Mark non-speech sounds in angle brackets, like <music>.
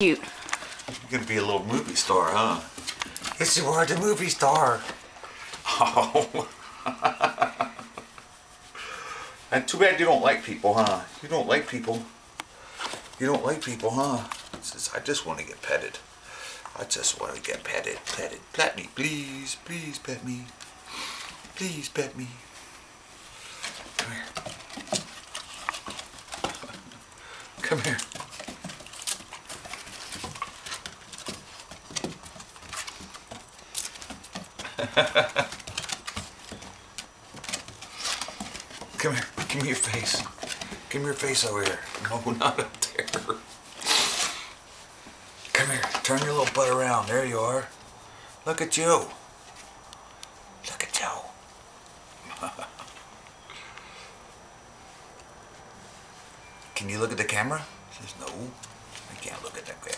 Cute. You're gonna be a little movie star, huh? Yes, you are the movie star. Oh. <laughs> and too bad you don't like people, huh? You don't like people. You don't like people, huh? Says, I just want to get petted. I just want to get petted, petted. Pet me, please, please pet me. Please pet me. Come here. <laughs> Come here. <laughs> Come here. Give me your face. Give me your face over here. No, <laughs> not up there. Come here. Turn your little butt around. There you are. Look at you. Look at you. <laughs> Can you look at the camera? Says, no. I can't look at that camera.